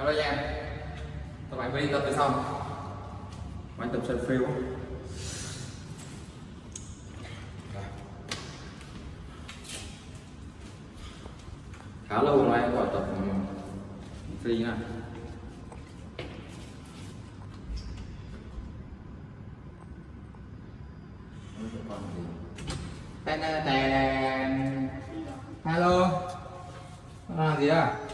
hello anh em. Tập bài mới đi tập tới xong máy tập sân phiêu khá lâu rồi em gọi tập ừ, free này tên hello. Con làm gì à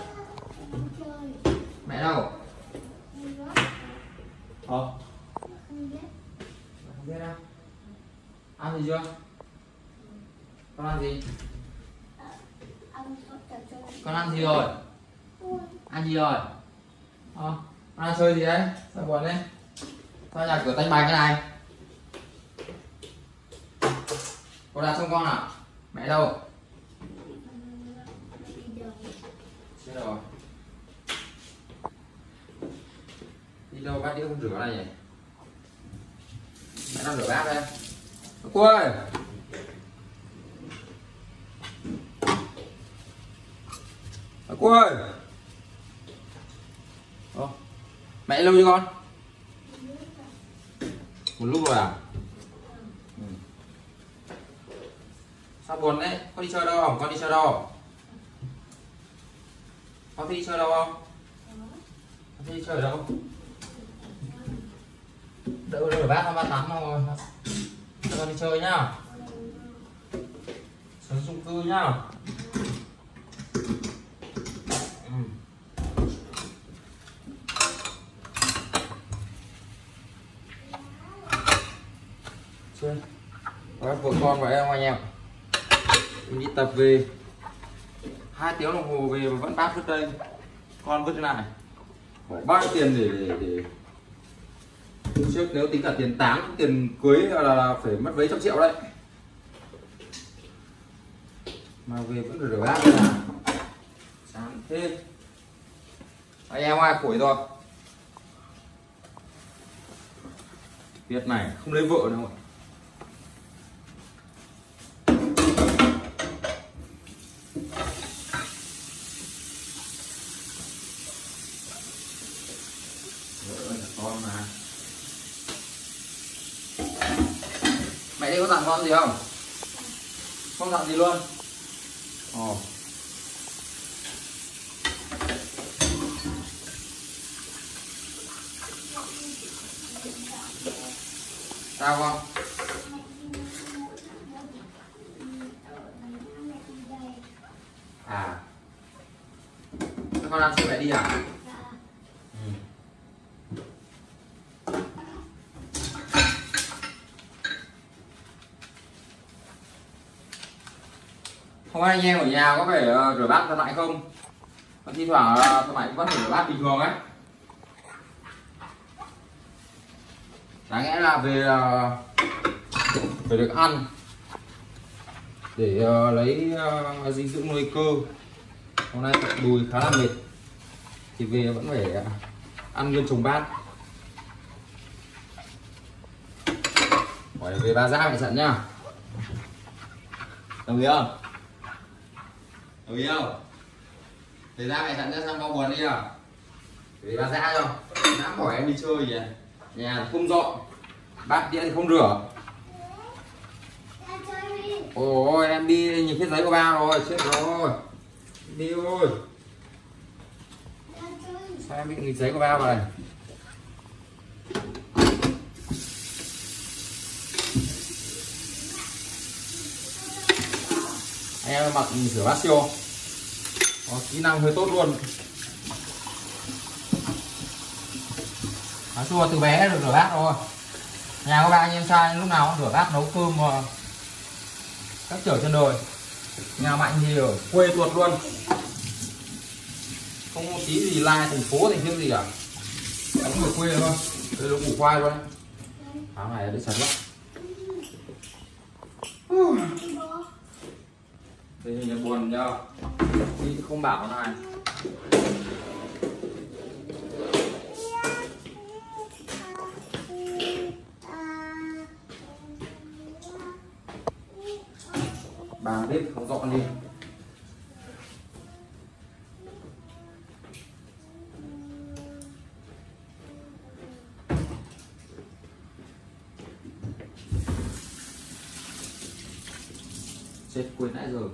mẹ đâu? Ờ. Không biết đâu. Ăn gì chưa? Con ăn gì? Con ăn gì rồi? Ăn gì rồi? Ờ con ăn chơi gì đấy? Sao buồn đấy sao nhà cửa tanh bành cái này? Con đặt xong con à mẹ đâu? Chết rồi. Đâu bát đĩa không rửa này nhỉ? Mẹ đang rửa bát đây. Cô ơi! Cô ơi! Ô, mẹ lâu chưa con. Một lúc rồi à? Ừ. sao buồn đấy con đi chơi đâu không? Con đi chơi đâu? Con đi chơi đâu không? Con đi chơi đâu đâu? Đỡ đỡ bác ba tắm rồi. Cho con đi chơi nhá. Sống chung cư nhá. Ừ. Chơi. Vợ con và em anh em. Mình đi tập về. Hai tiếng đồng hồ về mà vẫn bác vứt đây. Con vứt thế này phải bao nhiêu tiền để để, để trước nếu tính cả tiền táng tiền cưới là, là phải mất mấy trăm triệu đấy. Mà về vẫn được rửa bát là chán thế. Anh em ai củi rồi tiết này không lấy vợ đâu. ạ là con mà mẹ đi có dặn con gì không? Không dặn gì luôn. Ồ. Sao không? À. Thế con ăn xin phải đi à? Không anh em ở nhà có phải ờ, rửa bát ra lại không? Thi thoảng uh, tôi lại vẫn rửa bát bình thường ấy đáng lẽ là về ờ, phải được ăn để ờ, lấy dinh dưỡng nuôi cơ. Hôm nay tập đùi khá là mệt thì về vẫn phải ăn nguyên trùng bát. Hỏi về ba giá phải sẵn nhá. Đồng ý không? Đồng ý không? Thì ra mày sẵn ra sang bao buồn đi à Thì bà ra cho đã hỏi em đi chơi gì à nhà không dọn, bát đĩa thì không rửa. Ôi, em đi nhìn cái giấy của ba rồi, chết rồi. Đi ôi sao em bị nghịch giấy của ba vào này anh em mặc rửa bát siêu. Có kỹ năng hơi tốt luôn. Nói chung là từ bé được rửa bát rồi nhà có ba anh em trai, lúc nào cũng rửa bát, nấu cơm mà các kiểu trên đời. Nhà mạnh thì ở quê tuột luôn. Không có tí gì lai thành phố, thành thêm gì cả. Cũng ở quê thôi. Đây là củ khoai luôn áo này để sạch lắm thì hình buồn nhau chị không bảo này. Bàn bếp không dọn đi. Chết quên nãy rồi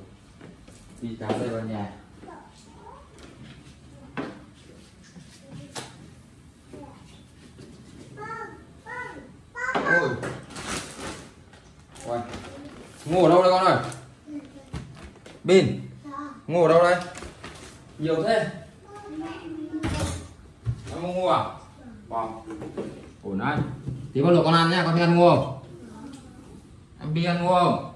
đi cá đây vào nhà ôi. Ôi. ngủ ở đâu đây con ơi? Bin. Ngủ ở đâu đây? Nhiều thế. Nó không ngủ à? Vâng ổn đấy. Tí bao giờ con ăn nhá, con thích ăn ngủ không? Em bi ăn ngủ không?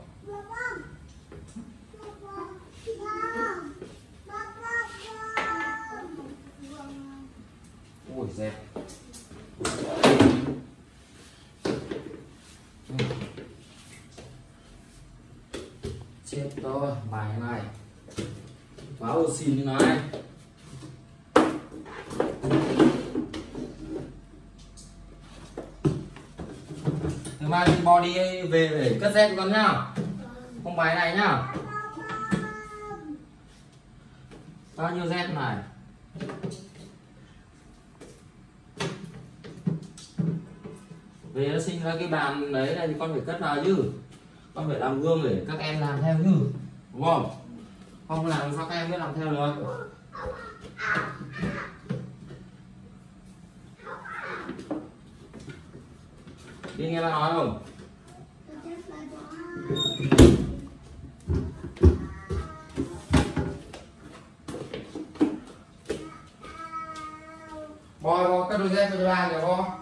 Ui chết to bài này. Báo xin như này. Ngày mai đi body về để cất dép con nhá. Không bài này nhá. Bao nhiêu dép này? Về nó sinh ra cái bàn đấy là thì con phải cất vào chứ. Con phải làm gương để các em làm theo chứ. Đúng không? Không làm sao các em mới làm theo được? Đi nghe ba nói không? Bo bo cắt đôi dép cho ba kìa bo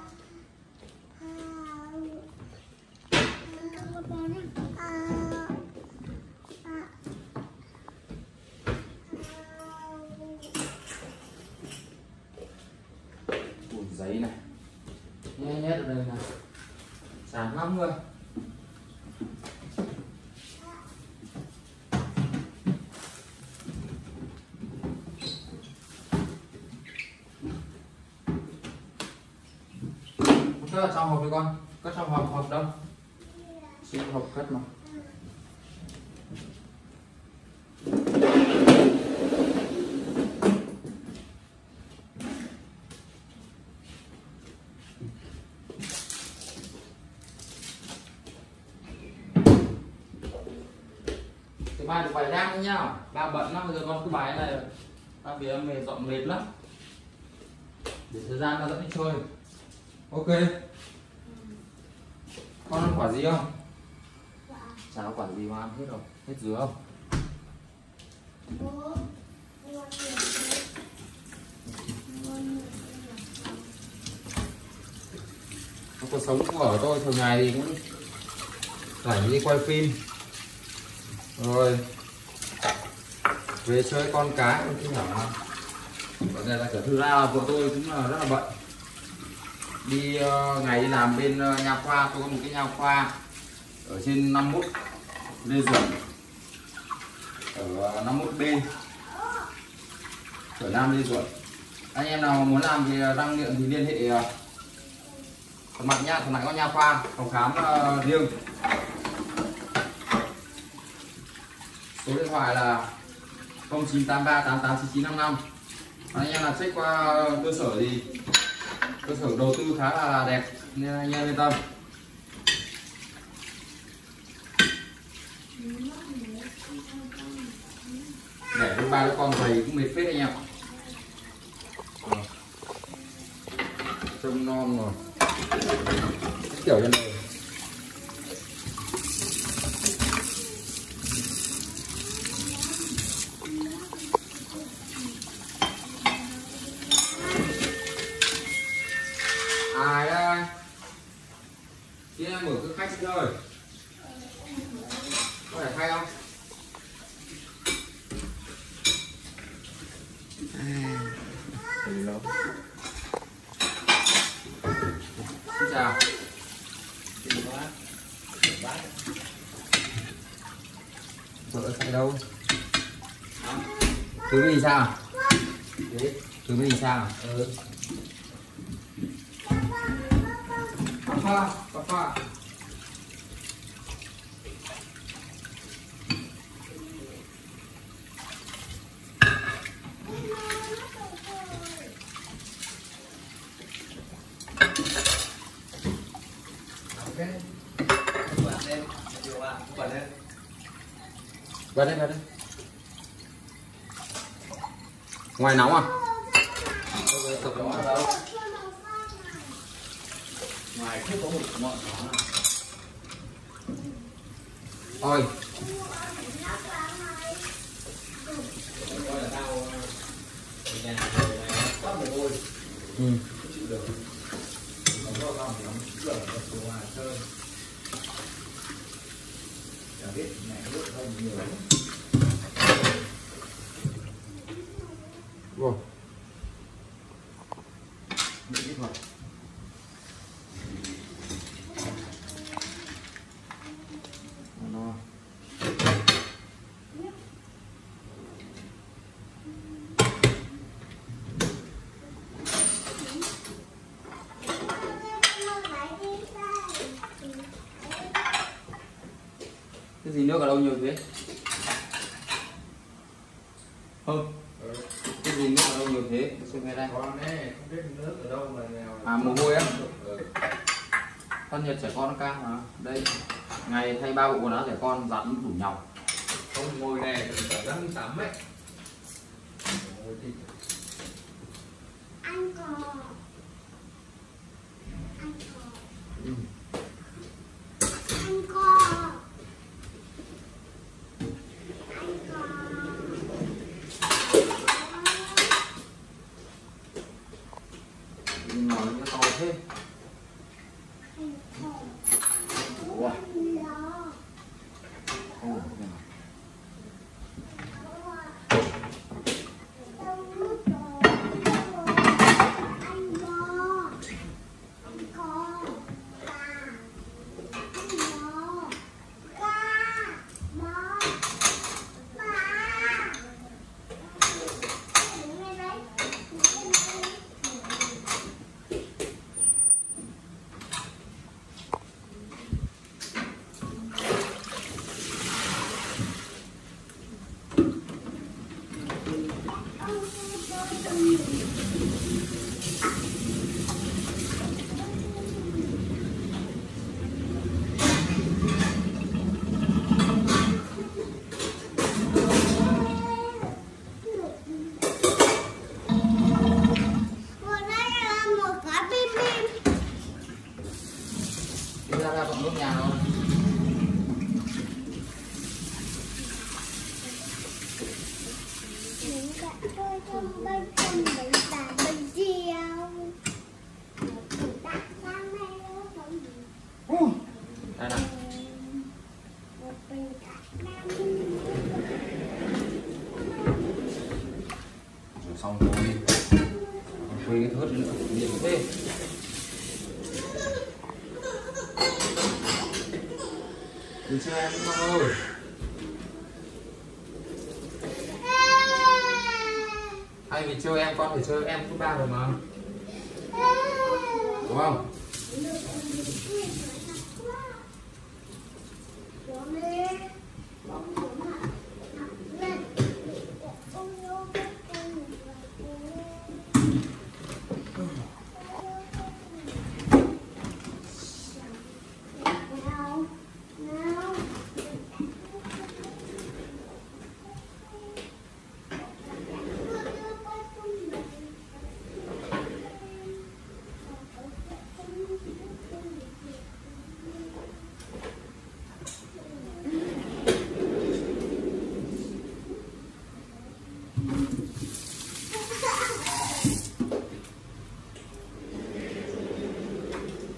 Ui, giấy này nhét nhét ở đây này sáng lắm rồi cất ở trong hộp đi con. Cất trong hộp hộp đâu? Xin hộp cất mà. Thì ba được bài rang nhá. Ba bận lắm bây giờ con cứ bài này ba vì em mệt dọn mệt lắm. Để thời gian ta dẫn đi chơi ok. Con ăn quả gì không? Chả có quả gì mà ăn hết rồi hết dứa không? Cuộc sống của tôi thường ngày thì cũng rảnh đi quay phim. Rồi. Về chơi con cái cũng cái nhỏ. Còn này là cả thứ ra là vợ tôi cũng là rất là bận đi uh, ngày đi làm bên ờ, uh, nha khoa tôi có một cái nha khoa ở trên 51 Lê Duẩn. Ở ờ, 51B ở Nam Lê Duẩn. Anh em nào muốn làm thì đăng điện thì liên hệ uh, thằng mạnh nha thằng mạnh có nha khoa phòng khám uh, riêng. Số điện thoại là 0983 889955 anh em là check qua cơ sở thì cơ sở đầu tư khá là đẹp, nên anh em yên tâm. Để với ba đứa con thầy cũng mệt phết anh em trông non rồi. Kiểu như này ai đây kia mở cái khách chơi có phải thay không xin chào vợ chạy đâu thứ mình sao thứ mình sao ừ. Papa, papa. Vào đây vào đây. Ngoài nóng à? Ngoài không có một ngọn nó ôi. Ừ. Yeah. Nước ở đâu nhiều thế. Không cái gì nước ở đâu nhiều thế xem ngay đây. Con ấy không biết nước ở đâu mà nào À, mồ hôi á? ừ. thân nhiệt trẻ con nó cao mà. Đây ngày thay ba bộ quần áo trẻ con giặt đủ nhọc. Không ngồi này thì cả răng tắm ấy. Anh có anh có ừ. anh có anh có Nhưng nói nó to thế anh có Ủa, anh đó không được thế nào. anh có anh có ca anh có ca đó ca đứng lên đấy đứng lên đấy Vừa đây là một cái bim bim Đi ra ra bọn nước nhà rồi Những cái tôi trong bên trong bên tà bên chiều Đặt sang đây nó không bị Ui, đây này Một bên cạnh nam rồi xong rồi. Còn quê cái thớt nữa. Điện thế. Đi chơi em? Không ơi Anh vì chơi em, con phải chơi em thứ ba rồi mà. Đúng không?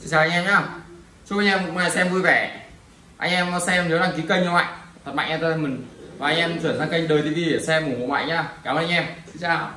Xin chào anh em nhá. Chúc anh em một ngày xem vui vẻ. Anh em xem nhớ đăng ký kênh cho mạnh thật mạnh entertainment và anh em chuyển sang kênh đời tv để xem ủng hộ mạnh nhá. Cảm ơn anh em. Xin chào.